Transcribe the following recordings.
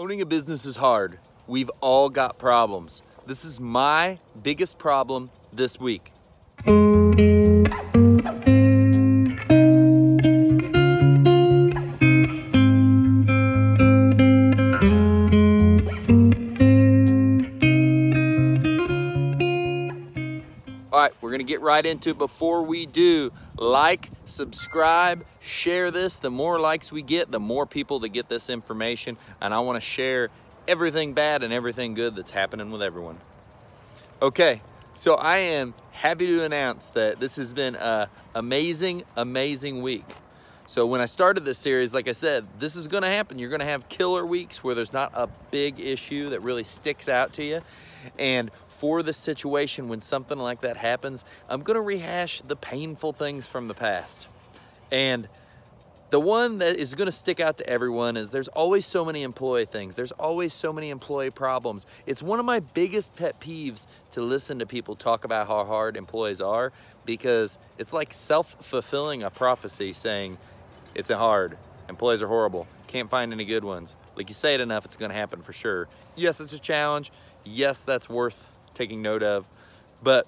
Owning a business is hard. We've all got problems. This is my biggest problem this week. All right, we're gonna get right into it. Before we do, like, subscribe, share this. The more likes we get, the more people that get this information. And I wanna share everything bad and everything good that's happening with everyone. Okay, so I am happy to announce that this has been a amazing, amazing week. So when I started this series, like I said, this is gonna happen. You're gonna have killer weeks where there's not a big issue that really sticks out to you. And for the situation when something like that happens, I'm gonna rehash the painful things from the past. And the one that is gonna stick out to everyone is there's always so many employee things. There's always so many employee problems. It's one of my biggest pet peeves to listen to people talk about how hard employees are because it's like self-fulfilling a prophecy saying it's hard, employees are horrible, can't find any good ones. Like you say it enough, it's gonna happen for sure. Yes, it's a challenge. Yes, that's worth taking note of, but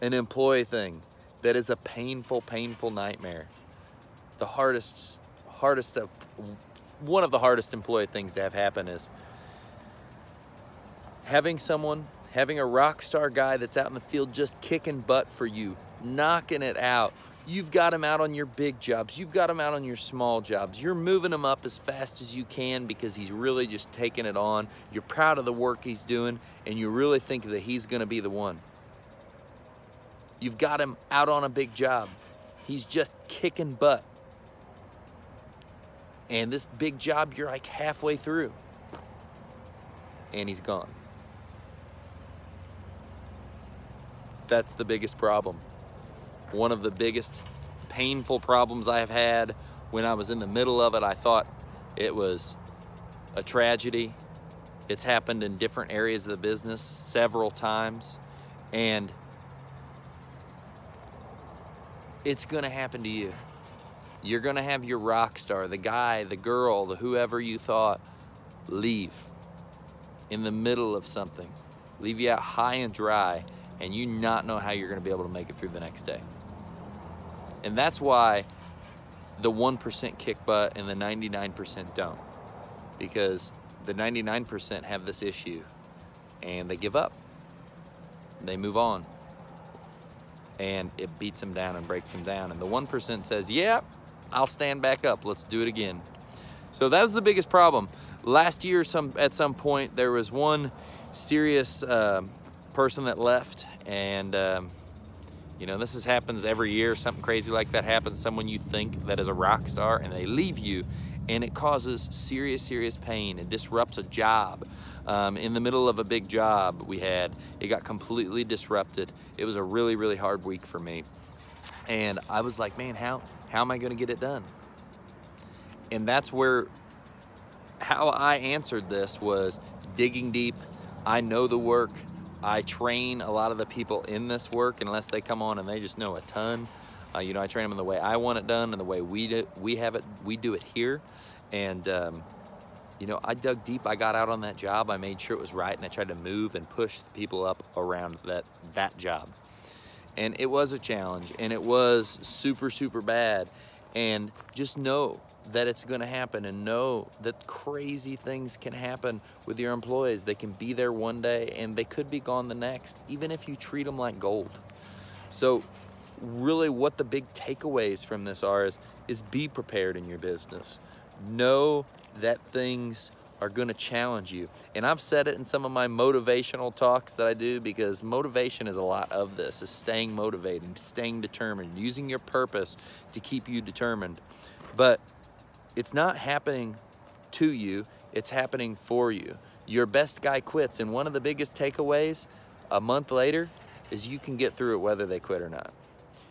an employee thing that is a painful, painful nightmare. The hardest, hardest of, one of the hardest employee things to have happen is having someone, having a rock star guy that's out in the field just kicking butt for you, knocking it out. You've got him out on your big jobs. You've got him out on your small jobs. You're moving him up as fast as you can because he's really just taking it on. You're proud of the work he's doing and you really think that he's gonna be the one. You've got him out on a big job. He's just kicking butt. And this big job, you're like halfway through and he's gone. That's the biggest problem. One of the biggest painful problems I have had when I was in the middle of it, I thought it was a tragedy. It's happened in different areas of the business several times. And it's gonna happen to you. You're gonna have your rock star, the guy, the girl, the whoever you thought, leave in the middle of something, leave you out high and dry, and you not know how you're gonna be able to make it through the next day. And that's why the 1% kick butt and the 99% don't. Because the 99% have this issue and they give up. They move on. And it beats them down and breaks them down. And the 1% says, yeah, I'll stand back up. Let's do it again. So that was the biggest problem. Last year, some at some point, there was one serious uh, person that left and um, you know, this is, happens every year. Something crazy like that happens. Someone you think that is a rock star and they leave you and it causes serious, serious pain. It disrupts a job. Um, in the middle of a big job we had, it got completely disrupted. It was a really, really hard week for me. And I was like, man, how, how am I gonna get it done? And that's where, how I answered this was digging deep. I know the work. I train a lot of the people in this work unless they come on and they just know a ton. Uh, you know, I train them in the way I want it done and the way we do, we have it, we do it here. And, um, you know, I dug deep. I got out on that job. I made sure it was right and I tried to move and push the people up around that, that job. And it was a challenge and it was super, super bad. And just know that it's going to happen and know that crazy things can happen with your employees. They can be there one day and they could be gone the next, even if you treat them like gold. So really what the big takeaways from this are is, is be prepared in your business. Know that things are going to challenge you. And I've said it in some of my motivational talks that I do because motivation is a lot of this, is staying motivated, staying determined, using your purpose to keep you determined. But it's not happening to you, it's happening for you. Your best guy quits, and one of the biggest takeaways a month later is you can get through it whether they quit or not.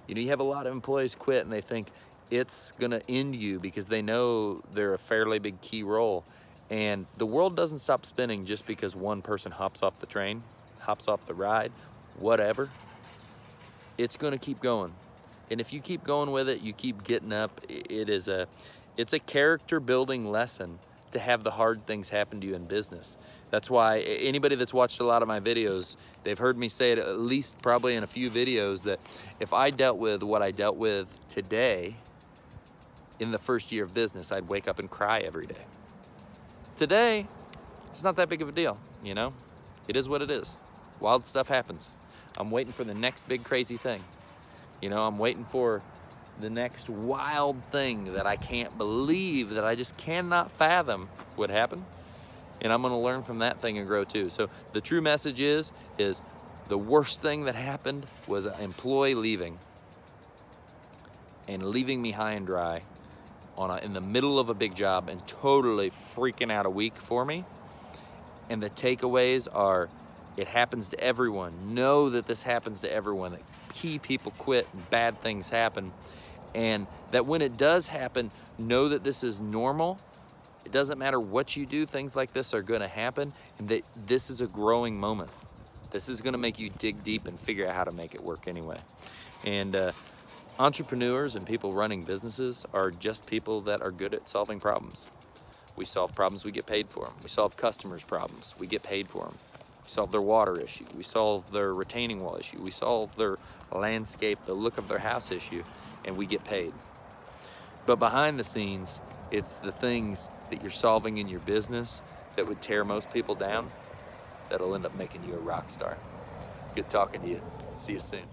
You know, you have a lot of employees quit and they think it's gonna end you because they know they're a fairly big key role. And the world doesn't stop spinning just because one person hops off the train, hops off the ride, whatever. It's gonna keep going. And if you keep going with it, you keep getting up, it is a, it's a character building lesson to have the hard things happen to you in business. That's why anybody that's watched a lot of my videos, they've heard me say it at least probably in a few videos that if I dealt with what I dealt with today in the first year of business, I'd wake up and cry every day. Today, it's not that big of a deal, you know? It is what it is. Wild stuff happens. I'm waiting for the next big crazy thing. You know, I'm waiting for the next wild thing that I can't believe, that I just cannot fathom would happen. And I'm gonna learn from that thing and grow too. So the true message is, is the worst thing that happened was an employee leaving and leaving me high and dry on a, in the middle of a big job and totally freaking out a week for me. And the takeaways are, it happens to everyone. Know that this happens to everyone, that key people quit and bad things happen. And that when it does happen, know that this is normal. It doesn't matter what you do, things like this are gonna happen, and that this is a growing moment. This is gonna make you dig deep and figure out how to make it work anyway. And uh, entrepreneurs and people running businesses are just people that are good at solving problems. We solve problems, we get paid for them. We solve customers' problems, we get paid for them. We solve their water issue, we solve their retaining wall issue, we solve their landscape, the look of their house issue and we get paid. But behind the scenes, it's the things that you're solving in your business that would tear most people down that'll end up making you a rock star. Good talking to you. See you soon.